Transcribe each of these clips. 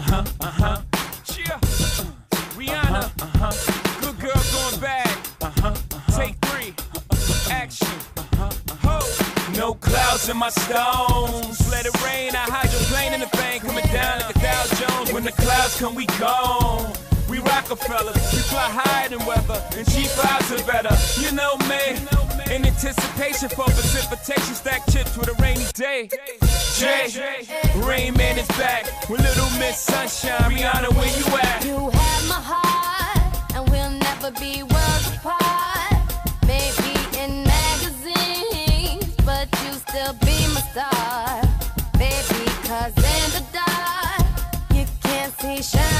huh, uh huh. Cheer. Rihanna. Uh huh. Uh -huh. Good girl going bad. Uh huh. Uh -huh. Take three. Uh-huh. Action. Uh huh. Ho. No clouds in my stones. Let it rain. I hide your plane in the bank. Coming down like a Dow Jones. When the clouds come, we gone. We Rocafella. We fly higher than weather. And G5s are better. You know me. You know in anticipation for precipitation, stack chips with a rainy day. Jay, Rain Man is back with Little Miss Sunshine. Rihanna, where you at? You have my heart, and we'll never be worlds apart. Maybe in magazines, but you still be my star. Baby, cause in the dark, you can't see shine.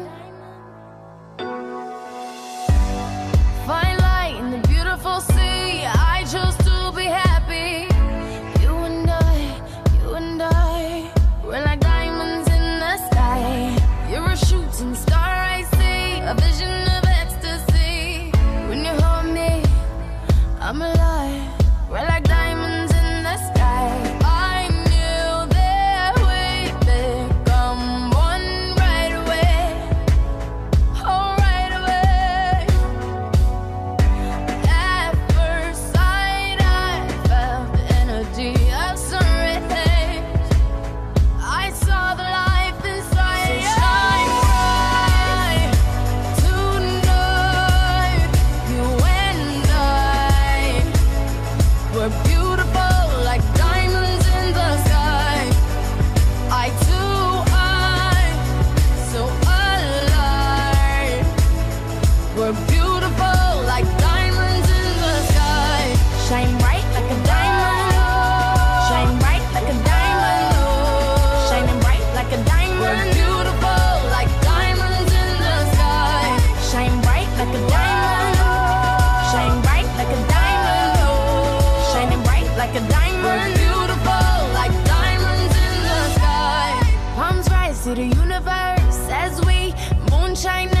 to the universe as we moonshine.